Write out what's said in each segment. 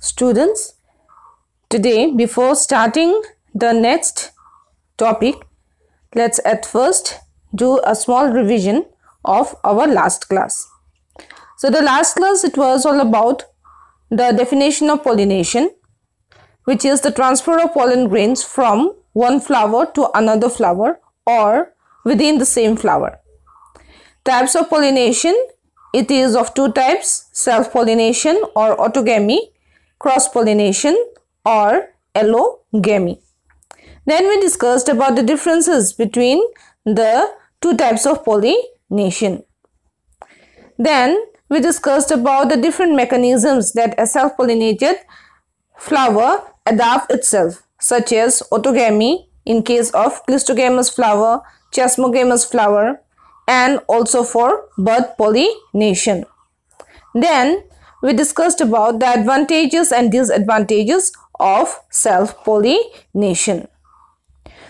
Students, today before starting the next topic, let's at first do a small revision of our last class. So the last class it was all about the definition of pollination which is the transfer of pollen grains from one flower to another flower or within the same flower. Types of pollination it is of two types self-pollination or autogamy, cross-pollination or allogamy. Then we discussed about the differences between the two types of pollination. Then we discussed about the different mechanisms that a self-pollinated flower adapt itself such as autogamy in case of cleistogamous flower, chasmogamous flower and also for bud pollination. Then we discussed about the advantages and disadvantages of self-pollination.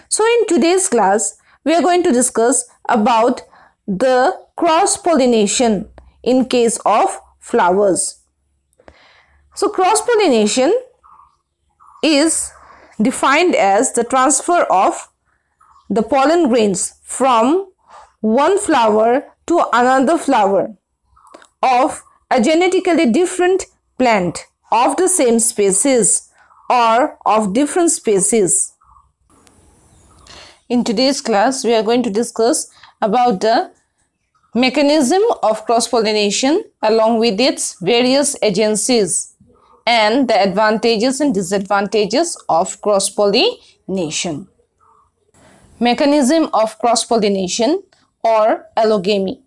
So in today's class, we are going to discuss about the cross-pollination in case of flowers. So cross-pollination is defined as the transfer of the pollen grains from one flower to another flower of a genetically different plant of the same species or of different species. In today's class, we are going to discuss about the mechanism of cross-pollination along with its various agencies and the advantages and disadvantages of cross-pollination. Mechanism of cross-pollination or allogamy.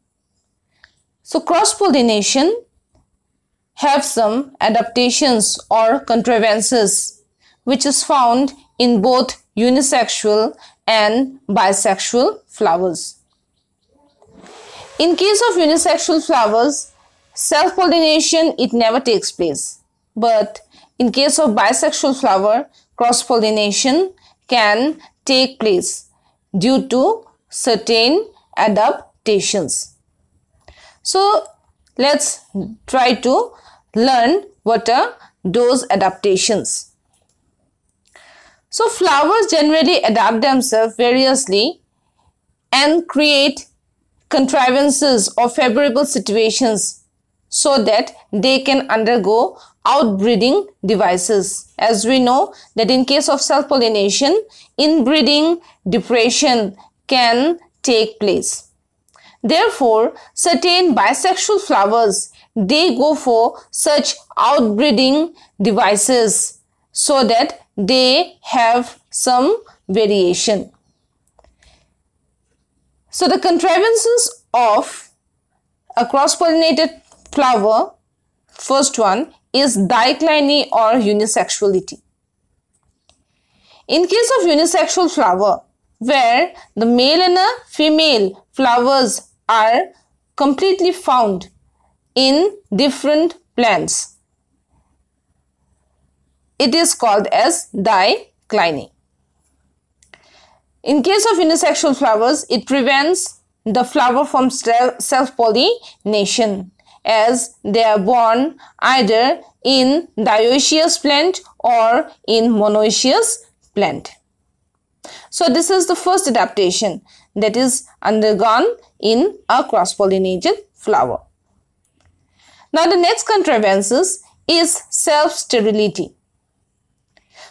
So cross-pollination have some adaptations or contrivances which is found in both unisexual and bisexual flowers. In case of unisexual flowers, self-pollination it never takes place. But in case of bisexual flower, cross-pollination can take place due to certain adaptations. So let's try to learn what are those adaptations. So flowers generally adapt themselves variously and create contrivances or favorable situations so that they can undergo outbreeding devices. As we know that in case of self-pollination, inbreeding depression can take place. Therefore, certain bisexual flowers, they go for such outbreeding devices so that they have some variation. So, the contrivances of a cross-pollinated flower, first one is dicliny or unisexuality. In case of unisexual flower, where the male and a female flowers are completely found in different plants. It is called as dicliny. In case of unisexual flowers, it prevents the flower from self-pollination as they are born either in dioecious plant or in monoecious plant. So this is the first adaptation that is undergone in a cross-pollinated flower. Now the next contrivances is self-sterility.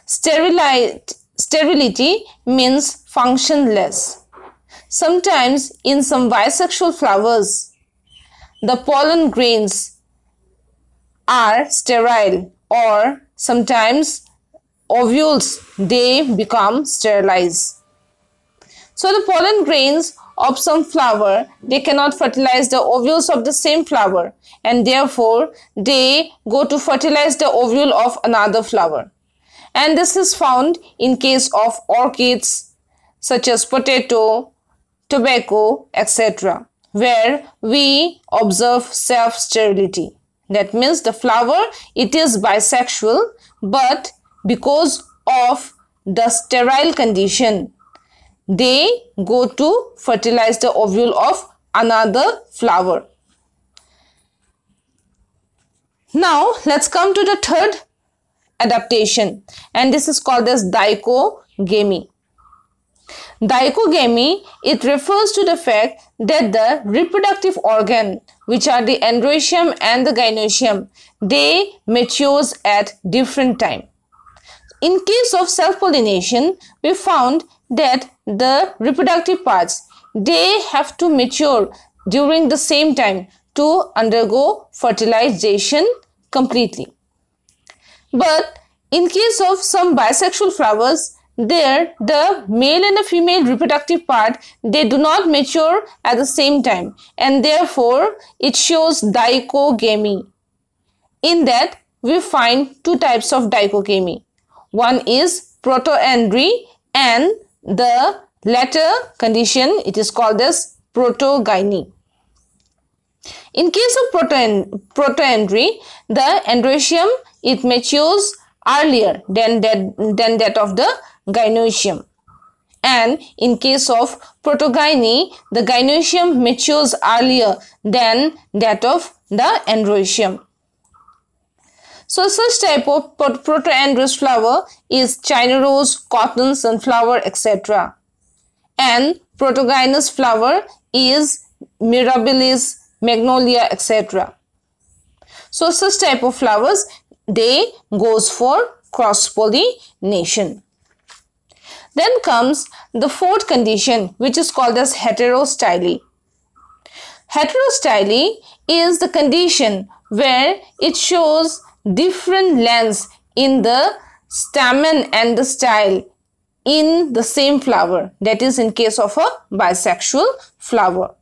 Sterility means functionless. Sometimes in some bisexual flowers, the pollen grains are sterile or sometimes ovules, they become sterilized. So the pollen grains of some flower, they cannot fertilize the ovules of the same flower and therefore they go to fertilize the ovule of another flower. And this is found in case of orchids such as potato, tobacco, etc. where we observe self-sterility. That means the flower, it is bisexual but because of the sterile condition they go to fertilize the ovule of another flower now let's come to the third adaptation and this is called as dichogamy. Dichogamy, it refers to the fact that the reproductive organ, which are the androecium and the gynoecium, they matures at different time. In case of self-pollination, we found that the reproductive parts, they have to mature during the same time to undergo fertilization completely. But in case of some bisexual flowers, there the male and the female reproductive part they do not mature at the same time and therefore it shows dichogamy in that we find two types of dichogamy one is protoandry and the latter condition it is called as protogyny in case of protoandry the androecium it matures earlier than that, than that of the gynoecium. And in case of protogyny, the gynoecium matures earlier than that of the androecium. So such type of protoandrous flower is China rose, cotton, sunflower, etc. And protogynous flower is mirabilis, magnolia, etc. So such type of flowers, they goes for cross pollination. Then comes the fourth condition which is called as heterostyly. Heterostyly is the condition where it shows different lengths in the stamen and the style in the same flower that is in case of a bisexual flower.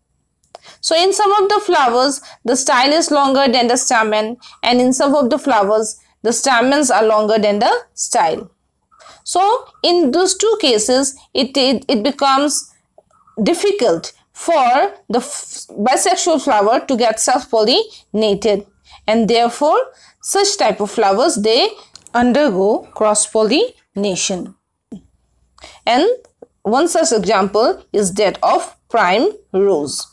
So in some of the flowers the style is longer than the stamen and in some of the flowers the stamens are longer than the style. So in those two cases, it, it, it becomes difficult for the bisexual flower to get self-pollinated and therefore such type of flowers they undergo cross-pollination. And one such example is that of prime rose.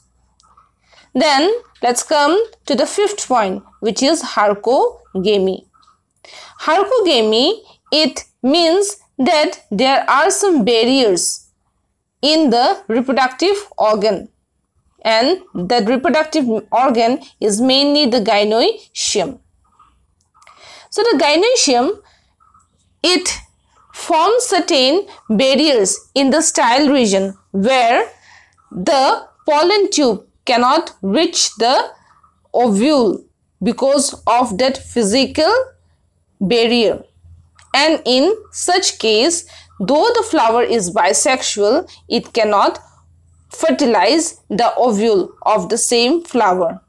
Then let's come to the fifth point which is hercogamy. Hercogamy it means that there are some barriers in the reproductive organ and that reproductive organ is mainly the gynoecium. So the gynoecium, it forms certain barriers in the style region where the pollen tube cannot reach the ovule because of that physical barrier. And in such case though the flower is bisexual it cannot fertilize the ovule of the same flower.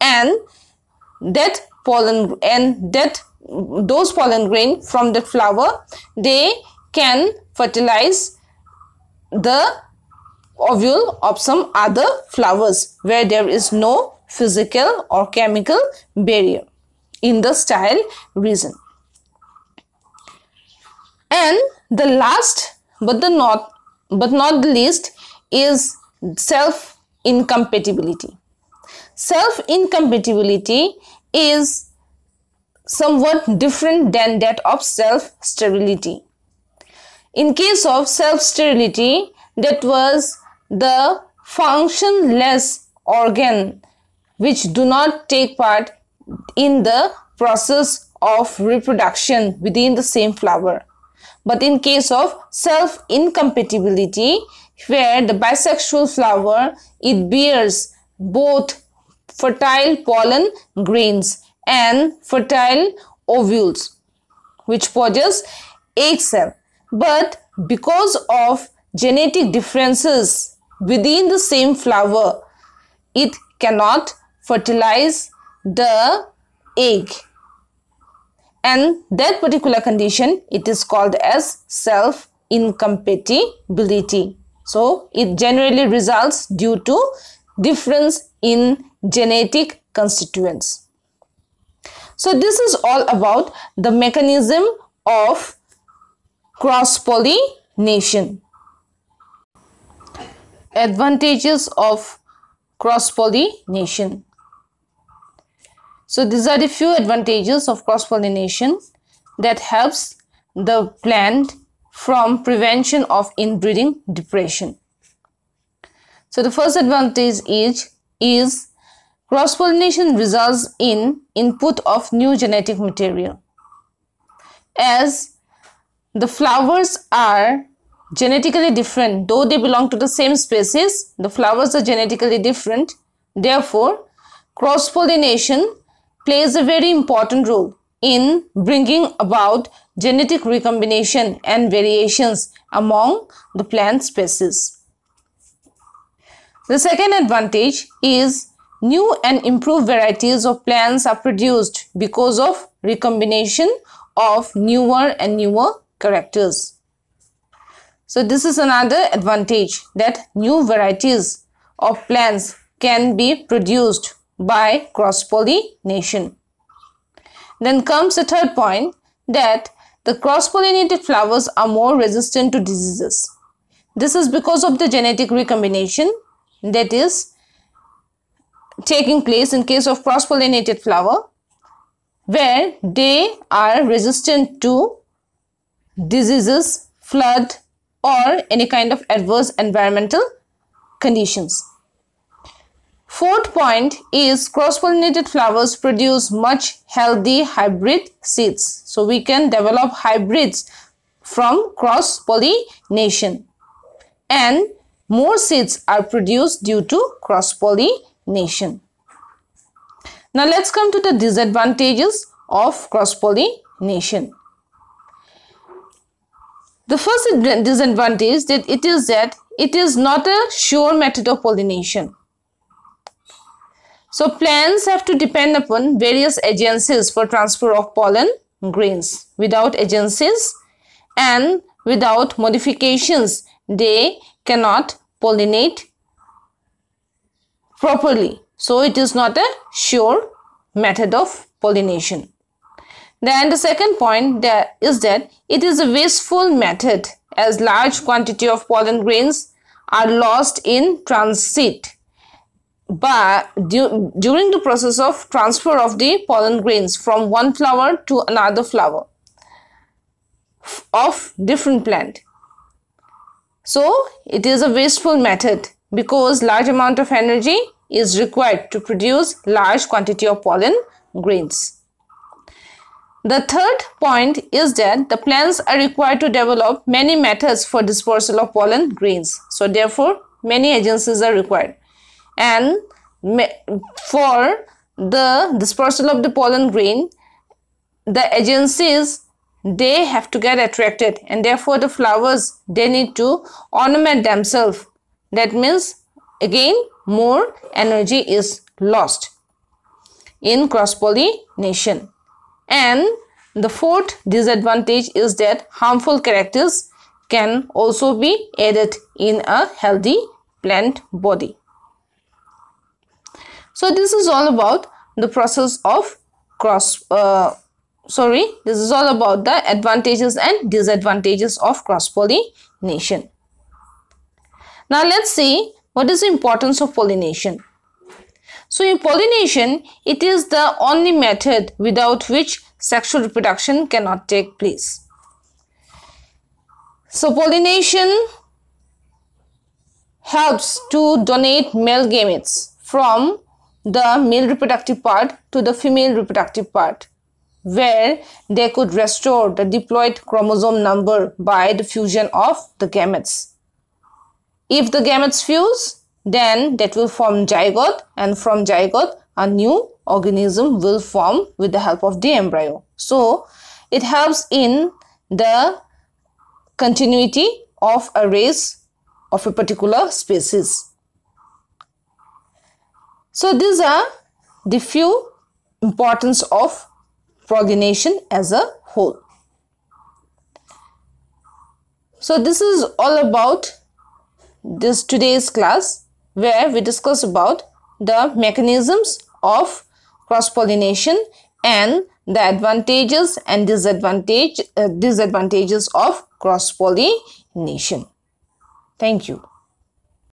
And that pollen and that those pollen grain from the flower they can fertilize the ovule of some other flowers where there is no physical or chemical barrier in the style region. And the last but the not but not the least is self incompatibility. Self incompatibility is somewhat different than that of self sterility. In case of self sterility, that was the functionless organ which do not take part in the process of reproduction within the same flower. But in case of self-incompatibility, where the bisexual flower, it bears both fertile pollen grains and fertile ovules, which produce egg cell. But because of genetic differences within the same flower, it cannot fertilize the egg and that particular condition it is called as self incompatibility so it generally results due to difference in genetic constituents so this is all about the mechanism of cross pollination advantages of cross pollination so these are the few advantages of cross-pollination. that helps the plant from prevention of inbreeding depression. So the first advantage is, is cross-pollination results in input of new genetic material. As the flowers are genetically different, though they belong to the same species, the flowers are genetically different. Therefore, cross-pollination plays a very important role in bringing about genetic recombination and variations among the plant species. The second advantage is new and improved varieties of plants are produced because of recombination of newer and newer characters. So this is another advantage that new varieties of plants can be produced by cross-pollination. Then comes the third point that the cross-pollinated flowers are more resistant to diseases. This is because of the genetic recombination that is taking place in case of cross-pollinated flower where they are resistant to diseases, flood or any kind of adverse environmental conditions. Fourth point is cross-pollinated flowers produce much healthy hybrid seeds. So we can develop hybrids from cross-pollination. And more seeds are produced due to cross-pollination. Now let's come to the disadvantages of cross-pollination. The first disadvantage that it is that it is not a sure method of pollination. So plants have to depend upon various agencies for transfer of pollen grains. Without agencies and without modifications, they cannot pollinate properly. So it is not a sure method of pollination. Then the second point that is that it is a wasteful method as large quantity of pollen grains are lost in transit but du during the process of transfer of the pollen grains from one flower to another flower of different plant. So it is a wasteful method because large amount of energy is required to produce large quantity of pollen grains. The third point is that the plants are required to develop many methods for dispersal of pollen grains. So therefore many agencies are required and for the dispersal of the pollen grain the agencies they have to get attracted and therefore the flowers they need to ornament themselves. That means again more energy is lost in cross pollination and the fourth disadvantage is that harmful characters can also be added in a healthy plant body. So this is all about the process of cross, uh, sorry, this is all about the advantages and disadvantages of cross-pollination. Now let's see what is the importance of pollination. So in pollination, it is the only method without which sexual reproduction cannot take place. So pollination helps to donate male gametes from the male reproductive part to the female reproductive part where they could restore the diploid chromosome number by the fusion of the gametes. If the gametes fuse, then that will form zygote and from zygote a new organism will form with the help of the embryo. So, it helps in the continuity of a race of a particular species. So these are the few importance of pollination as a whole. So this is all about this today's class where we discuss about the mechanisms of cross-pollination and the advantages and disadvantage, uh, disadvantages of cross-pollination. Thank you.